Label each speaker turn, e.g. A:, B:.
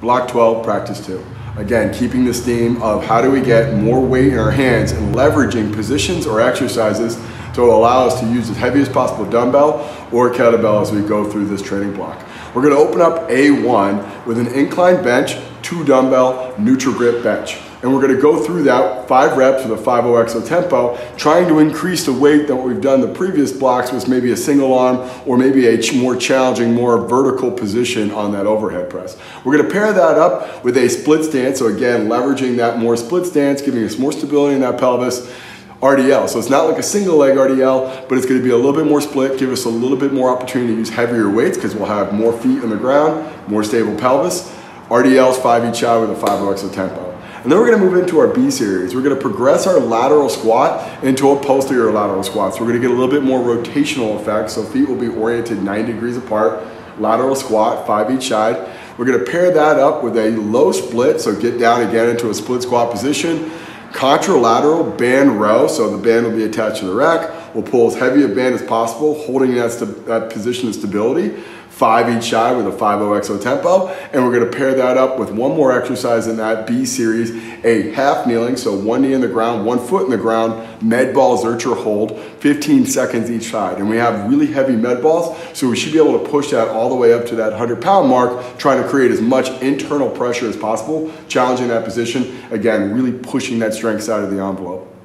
A: Block 12, practice two. Again, keeping this theme of how do we get more weight in our hands and leveraging positions or exercises to allow us to use as heavy as possible dumbbell or kettlebell as we go through this training block. We're gonna open up A1 with an incline bench, two dumbbell, neutral grip bench. And we're gonna go through that five reps with a 5-0 exo tempo, trying to increase the weight than what we've done the previous blocks was maybe a single arm or maybe a more challenging, more vertical position on that overhead press. We're gonna pair that up with a split stance. So again, leveraging that more split stance, giving us more stability in that pelvis. RDL. So it's not like a single leg RDL, but it's going to be a little bit more split, give us a little bit more opportunity to use heavier weights because we'll have more feet on the ground, more stable pelvis. RDLs five each side with a 5 exo tempo. And then we're gonna move into our B series. We're gonna progress our lateral squat into a posterior lateral squat. So we're gonna get a little bit more rotational effect. So feet will be oriented 90 degrees apart. Lateral squat, five each side. We're gonna pair that up with a low split. So get down again into a split squat position. Contralateral band row. So the band will be attached to the rack. We'll pull as heavy a band as possible, holding that, that position of stability five each side with a 5 exo tempo. And we're gonna pair that up with one more exercise in that B series, a half kneeling, so one knee in the ground, one foot in the ground, med ball zercher hold, 15 seconds each side. And we have really heavy med balls, so we should be able to push that all the way up to that 100 pound mark, trying to create as much internal pressure as possible, challenging that position. Again, really pushing that strength side of the envelope.